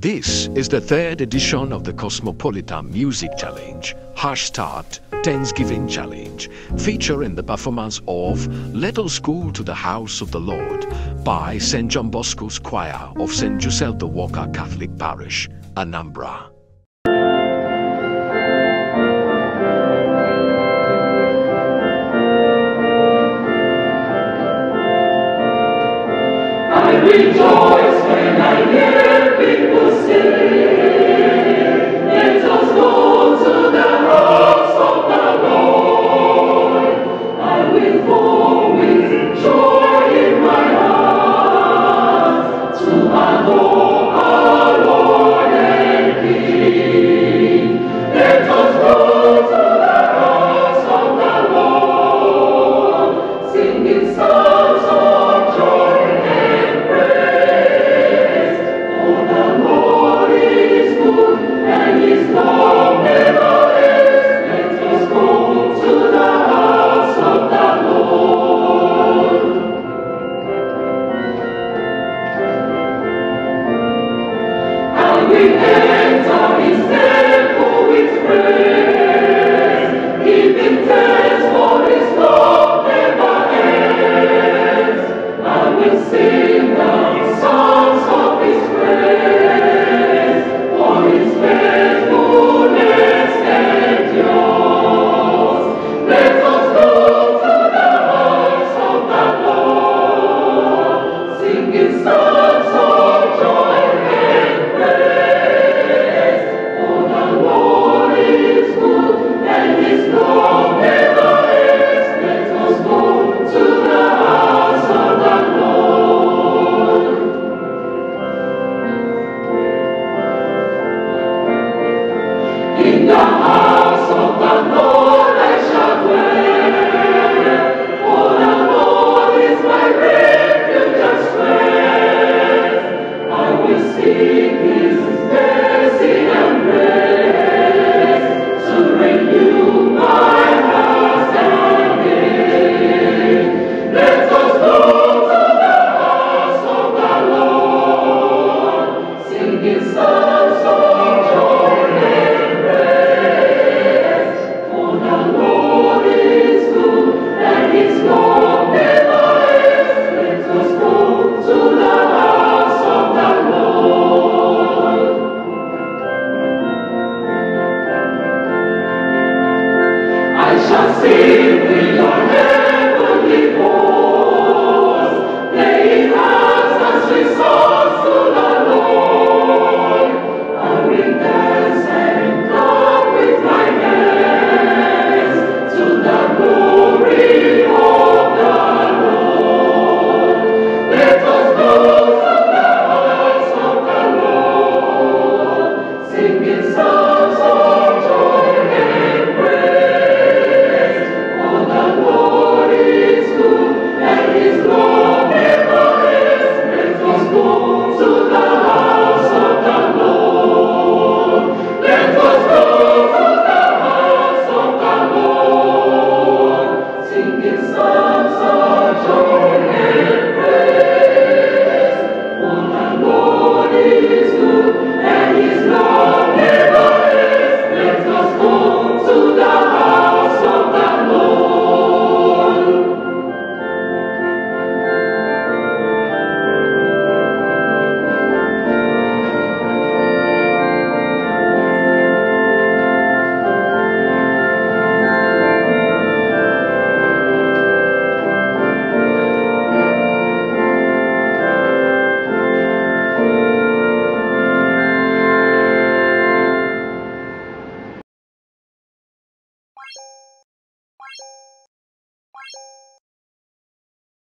This is the third edition of the Cosmopolitan Music Challenge, Hashtag Thanksgiving Challenge, featuring the performance of Let Us Go to the House of the Lord by St. John Bosco's Choir of St. Joseph the Worker Catholic Parish, Anambra. I rejoice! Thank you. we hands on his neck, for we. Amen.